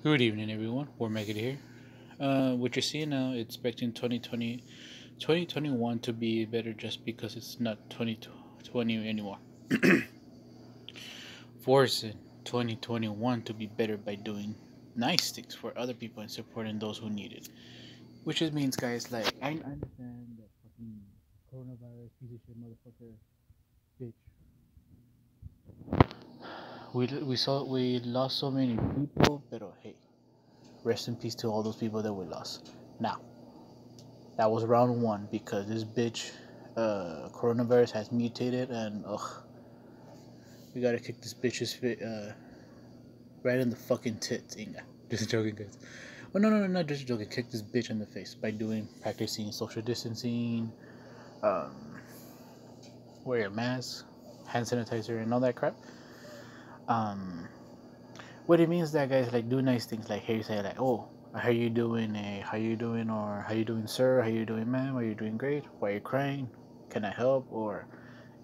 Good evening, everyone. Making it here. Uh, what you're seeing now, expecting 2020, 2021 to be better just because it's not 2020 anymore. Forcing 2021 to be better by doing nice things for other people and supporting those who need it. Which just means, guys, like, I understand that fucking coronavirus piece of shit motherfucker bitch we we saw we lost so many people, but hey, rest in peace to all those people that we lost. Now, that was round one because this bitch, uh, coronavirus has mutated and ugh, we gotta kick this bitch's uh, right in the fucking tits, Inga. Just joking, guys. Oh no no no no, just joking. Kick this bitch in the face by doing practicing social distancing, um, wear a mask, hand sanitizer, and all that crap um what it means that guys like do nice things like hey say like oh how you doing eh? how you doing or how you doing sir how you doing ma'am are you doing great? Why are you crying? Can i help? Or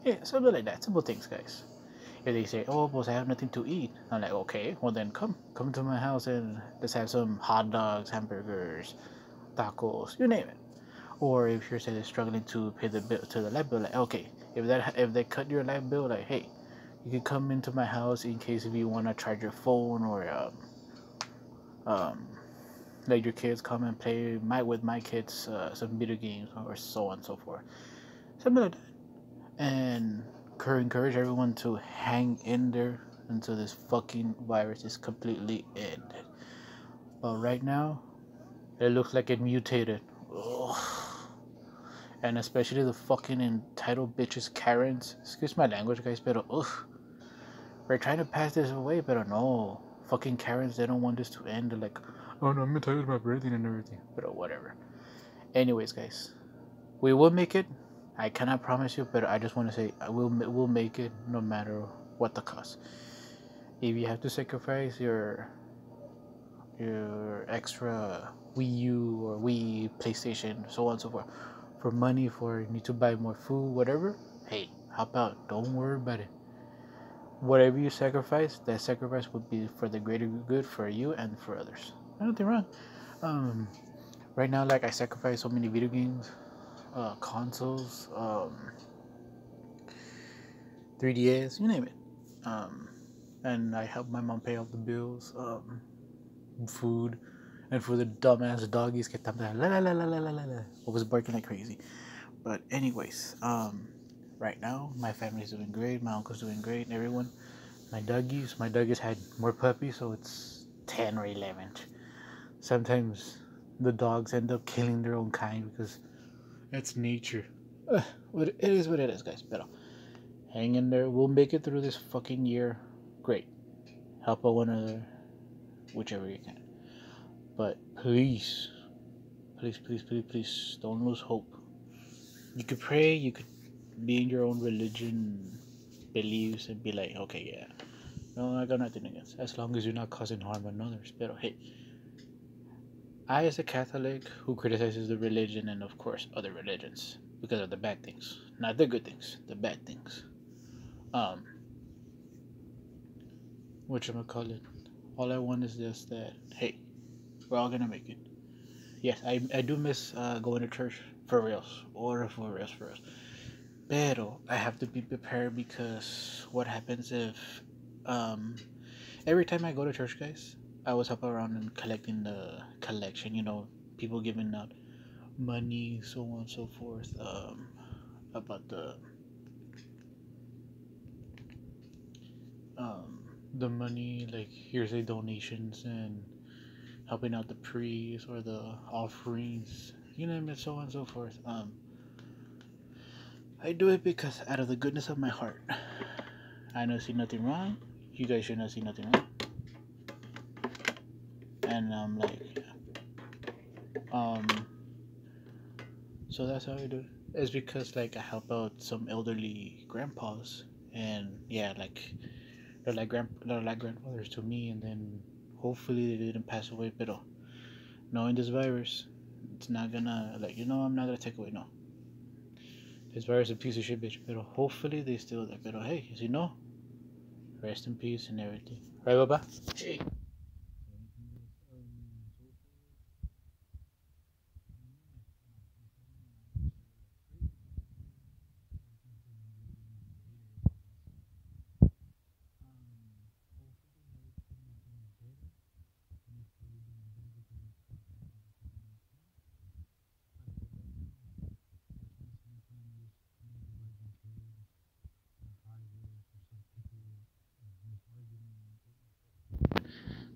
yeah something like that simple things guys. If they say oh boss i have nothing to eat i'm like okay well then come come to my house and let's have some hot dogs hamburgers tacos you name it. Or if you're say struggling to pay the bill to the light bill like okay if that if they cut your light bill like hey you can come into my house in case if you want to charge your phone or um, um, let your kids come and play my with my kids uh, some video games or so on and so forth. Something like that. And encourage everyone to hang in there until this fucking virus is completely ended. But right now it looks like it mutated. Ugh. and especially the fucking entitled bitches Karens. Excuse my language guys but ugh we're trying to pass this away, but no. Fucking Karens, they don't want this to end. They're like, oh no, I'm entitled to my breathing and everything. But whatever. Anyways, guys, we will make it. I cannot promise you, but I just want to say I will will make it no matter what the cost. If you have to sacrifice your your extra Wii U or Wii PlayStation, so on and so forth, for money, for you need to buy more food, whatever. Hey, hop out. Don't worry about it whatever you sacrifice, that sacrifice would be for the greater good for you and for others. Nothing wrong. Um, right now, like I sacrifice so many video games, uh, consoles, um, 3DS, you name it. Um, and I help my mom pay all the bills, um, food, and for the dumbass doggies, que la la la la la la la, was barking like crazy. But anyways, um, right now. My family's doing great. My uncle's doing great. And everyone. My doggies. My doggies had more puppies, so it's 10 or 11. Sometimes the dogs end up killing their own kind because that's nature. Uh, it is what it is, guys. But hang in there. We'll make it through this fucking year. Great. Help out one another, whichever you can. But please, please, please, please, please, don't lose hope. You could pray, you could be in your own religion beliefs and be like, okay, yeah, no, I got nothing against, as long as you're not causing harm on others. But hey, I, as a Catholic who criticizes the religion and of course other religions because of the bad things, not the good things, the bad things. Um, what am I call it? All I want is just that. Hey, we're all gonna make it. Yes, I I do miss uh, going to church for reals or for reals for reals. Pero I have to be prepared because what happens if um every time I go to church guys, I always help around and collecting the collection, you know, people giving out money, so on and so forth, um about the um the money like here's a donations and helping out the priests or the offerings, you know, and so on and so forth. Um I do it because out of the goodness of my heart. I don't see nothing wrong. You guys should not see nothing wrong. And I'm like, um, so that's how I do it. It's because like I help out some elderly grandpas, and yeah, like they're like grand they're like grandfathers to me, and then hopefully they didn't pass away. But knowing this virus, it's not gonna like you know I'm not gonna take away no this virus a piece of shit, bitch. But hopefully they still there. Oh, but hey, you know, rest in peace and everything. Right, Baba? Hey.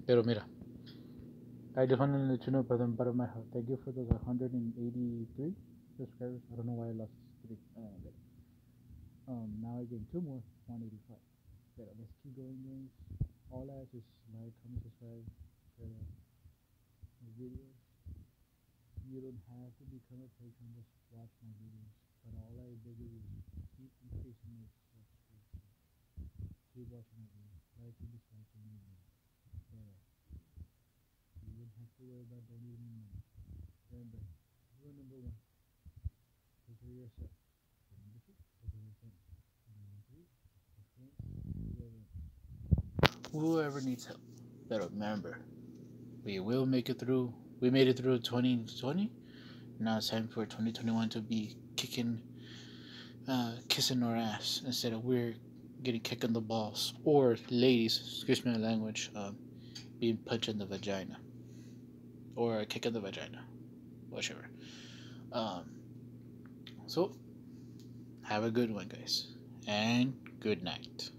Pero mira, I just wanted to let you know, but I'm bottom of my heart. Thank you for those 183 subscribers. I don't know why I lost three. Uh, um, now I gain two more, 185. But let's keep going, guys. All I ask is like, comment, subscribe, share my videos. You don't have to become a patron, just watch my videos. But all I beg you is keep increasing my subscription. Keep watching my videos. Like and dislike and leave me. But rule number one. Take care of yourself. Whoever. Whoever needs help. But remember, we will make it through. We made it through 2020. Now it's time for 2021 to be kicking, uh, kissing our ass instead of we're getting kicked in the balls. Or ladies, excuse my language, um, being punched in the vagina. Or a kick in the vagina. Whichever. Um, so, have a good one, guys. And good night.